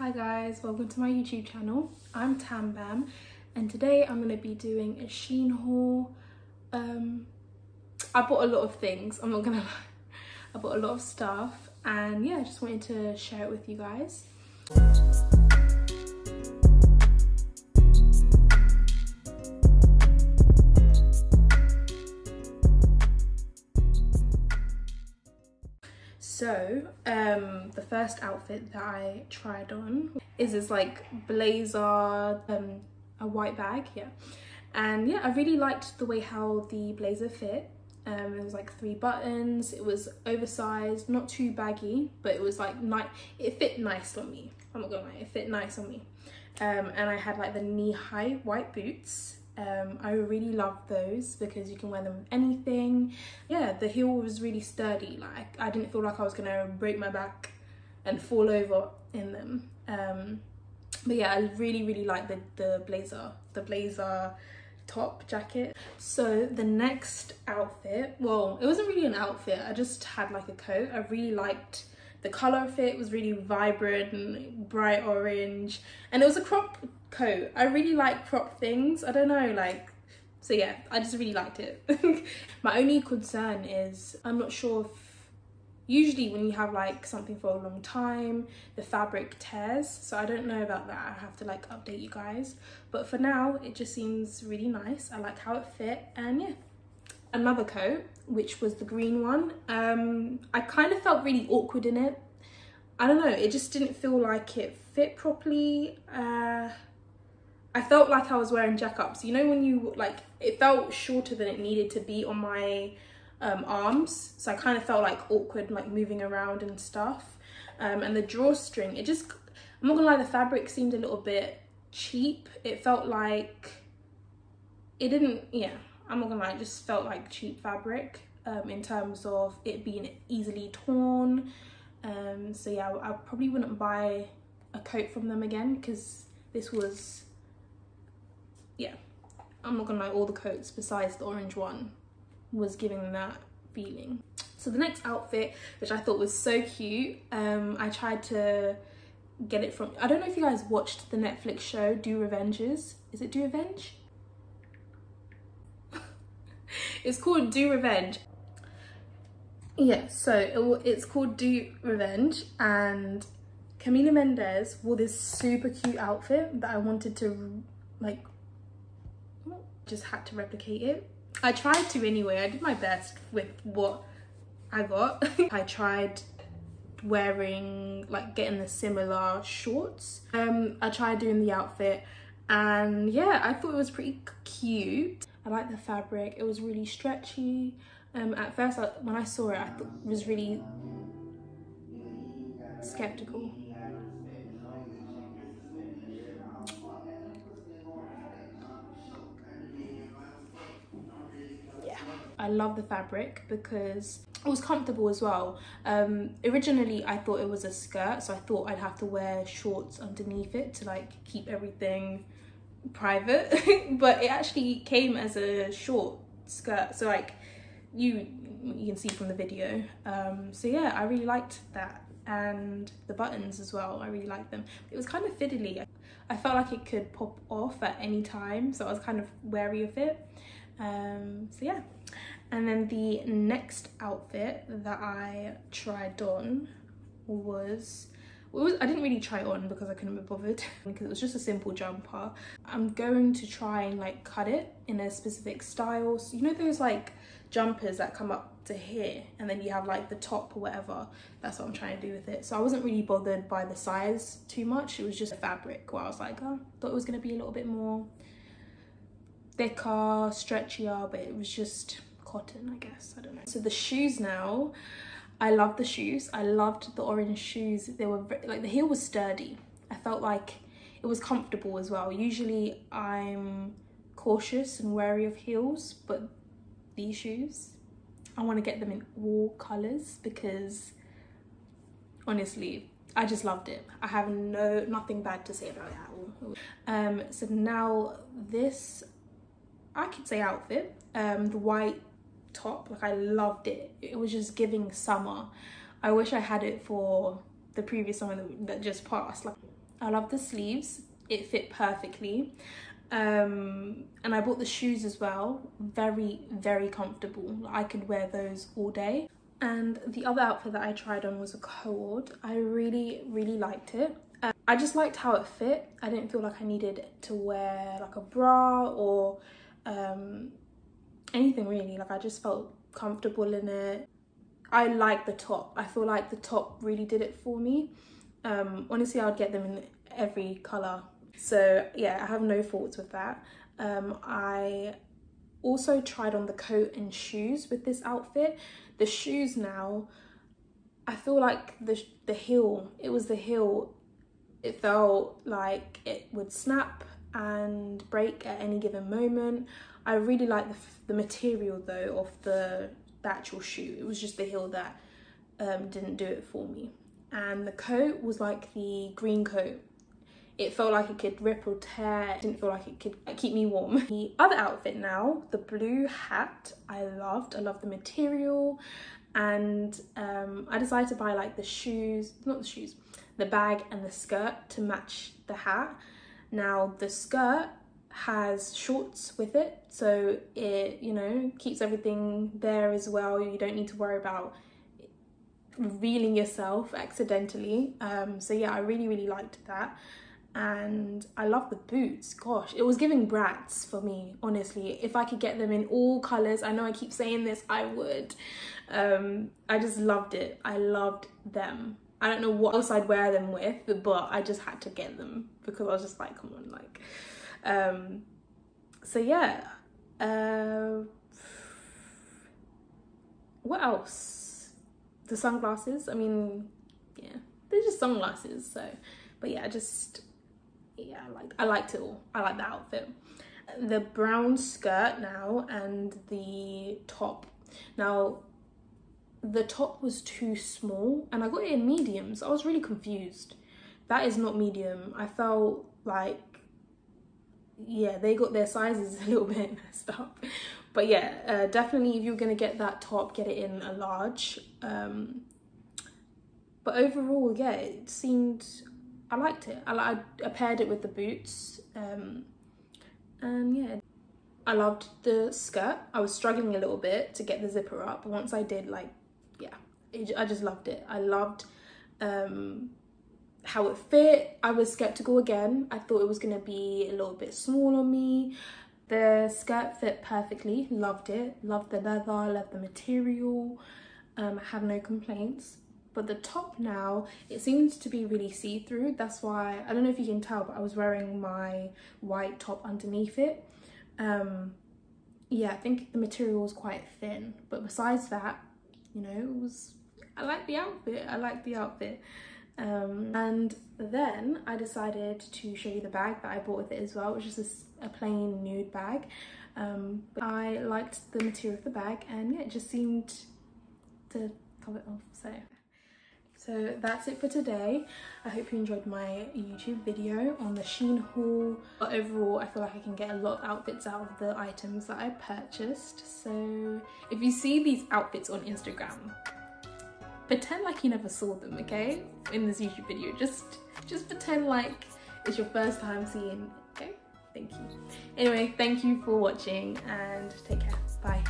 Hi guys, welcome to my YouTube channel. I'm Tam Bam and today I'm going to be doing a Shein haul. Um, I bought a lot of things, I'm not going to lie. I bought a lot of stuff and yeah, I just wanted to share it with you guys. So, um, first outfit that I tried on is this like blazer, um, a white bag, yeah. And yeah, I really liked the way how the blazer fit. Um, it was like three buttons, it was oversized, not too baggy, but it was like nice, it fit nice on me. I'm not gonna lie, it fit nice on me. Um, and I had like the knee-high white boots um, I really love those because you can wear them with anything. Yeah, the heel was really sturdy. Like I didn't feel like I was gonna break my back and fall over in them. Um, but yeah, I really, really like the, the blazer, the blazer top jacket. So the next outfit, well, it wasn't really an outfit. I just had like a coat. I really liked the color of it, it was really vibrant and bright orange and it was a crop coat i really like crop things i don't know like so yeah i just really liked it my only concern is i'm not sure if usually when you have like something for a long time the fabric tears. So i don't know about that. I have to like update you guys. But for now it just seems really nice. I like how it fit. And yeah another coat which was the green one um i kind of felt really awkward in it. I don't know. It just didn't feel like it fit properly. Uh i felt like i was wearing jack-ups. You know when you like it felt shorter than it needed to be on my um, arms. So i kind of felt like awkward like moving around and stuff. Um, and the drawstring it just i'm not gonna lie the fabric seemed a little bit cheap. It felt like it didn't yeah I'm not gonna lie, it just felt like cheap fabric um, in terms of it being easily torn. Um, so yeah, I, I probably wouldn't buy a coat from them again because this was, yeah, I'm not gonna lie, all the coats besides the orange one was giving that feeling. So the next outfit, which I thought was so cute, um, I tried to get it from, I don't know if you guys watched the Netflix show Do Revenges. Is it Do Revenge? it's called Do Revenge. Yeah, so it, it's called Do Revenge and Camila Mendes wore this super cute outfit that I wanted to like, just had to replicate it. I tried to anyway, I did my best with what I got. I tried wearing like getting the similar shorts. Um, I tried doing the outfit and yeah, I thought it was pretty cute. I like the fabric. It was really stretchy. Um, at first, I, when I saw it, I was really skeptical. I love the fabric because it was comfortable as well. Um, originally, I thought it was a skirt, so I thought I'd have to wear shorts underneath it to like keep everything private. But it actually came as a short skirt so like you you can see from the video. Um so yeah i really liked that and the buttons as well. I really liked them. It was kind of fiddly. I felt like it could pop off at any time so i was kind of wary of it um so yeah and then the next outfit that i tried on was was, I didn't really try it on because I couldn't be bothered because it was just a simple jumper. I'm going to try and like cut it in a specific style. So you know those like jumpers that come up to here and then you have like the top or whatever. That's what I'm trying to do with it. So I wasn't really bothered by the size too much. It was just a fabric where I was like, oh, thought it was going to be a little bit more thicker, stretchier, but it was just cotton, I guess. I don't know. So the shoes now. I love the shoes. I loved the orange shoes. They were like the heel was sturdy. I felt like it was comfortable as well. Usually I'm cautious and wary of heels, but these shoes, I want to get them in all colors because honestly, I just loved it. I have no nothing bad to say about it at all. Um, so now this, I could say outfit, um, the white top like i loved it it was just giving summer i wish i had it for the previous summer that just passed like I love the sleeves. It fit perfectly. Um, and I bought the shoes as well. Very, very comfortable. I could wear those all day. And the other outfit that I tried on was a cord. I really, really liked it. Uh, I just liked how it fit. I didn't feel like I needed to wear like a bra or um, anything really. Like I just felt comfortable in it. I like the top. I feel like the top really did it for me. Um, honestly, I would get them in every colour. So yeah, I have no faults with that. Um, I also tried on the coat and shoes with this outfit. The shoes now, I feel like the, the heel, it was the heel, it felt like it would snap and break at any given moment. I really like the, the material though of the, the actual shoe. It was just the heel that um, didn't do it for me. And the coat was like the green coat. It felt like it could rip or tear. It didn't feel like it could keep me warm. The other outfit now, the blue hat, I loved. I loved the material. And um, I decided to buy like the shoes, not the shoes, the bag and the skirt to match the hat. Now the skirt has shorts with it so it you know keeps everything there as well. You don't need to worry about revealing yourself accidentally. Um so yeah i really really liked that. And i love the boots. Gosh it was giving Bratz for me honestly. If i could get them in all colors i know i keep saying this i would. Um i just loved it. I loved them i don't know what else i'd wear them with but i just had to get them because i was just like come on like um, so yeah. Uh, what else? The sunglasses. I mean, yeah, they're just sunglasses. So, but yeah, I just yeah, I like I liked it all. I like the outfit. The brown skirt now and the top. Now, the top was too small and I got it in mediums. I was really confused. That is not medium. I felt like yeah, they got their sizes a little bit messed up. But yeah, uh, definitely if you're gonna get that top, get it in a large. Um, but overall, yeah, it seemed, I liked it. I, I paired it with the boots. Um, and yeah, I loved the skirt. I was struggling a little bit to get the zipper up. Once I did, like, yeah, it, I just loved it. I loved um, how it fit. I was skeptical again. I thought it was going to be a little bit small on me. The skirt fit perfectly, loved it. Loved the leather, loved the material. Um, I have no complaints. But the top now, it seems to be really see-through. That's why, I don't know if you can tell, but I was wearing my white top underneath it. Um, yeah, I think the material was quite thin. But besides that, you know, it was, I like the outfit. I like the outfit. Um, and then I decided to show you the bag that I bought with it as well, which is a, a plain nude bag. Um, but I liked the material of the bag and yeah, it just seemed to top it off, so. So that's it for today. I hope you enjoyed my YouTube video on the Shein haul. But overall, I feel like I can get a lot of outfits out of the items that I purchased. So if you see these outfits on Instagram, pretend like you never saw them, okay? In this YouTube video, just, just pretend like it's your first time seeing, okay? Thank you. Anyway, thank you for watching and take care. Bye.